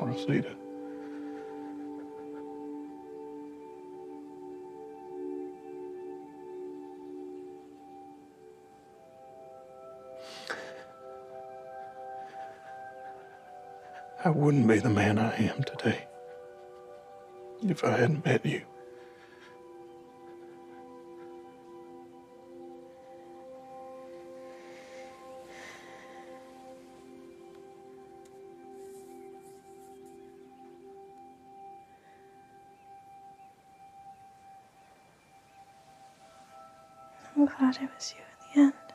Rosita. I wouldn't be the man I am today if I hadn't met you. I'm glad it was you in the end.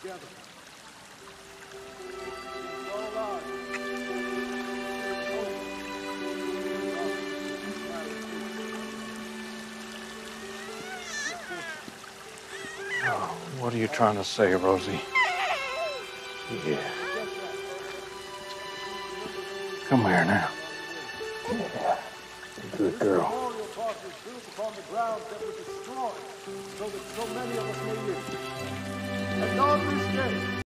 Together. Oh, what are you trying to say, Rosie? Yeah. Come here now. Good girl. Upon the grounds that were destroyed so that so many of us may live. And on this day,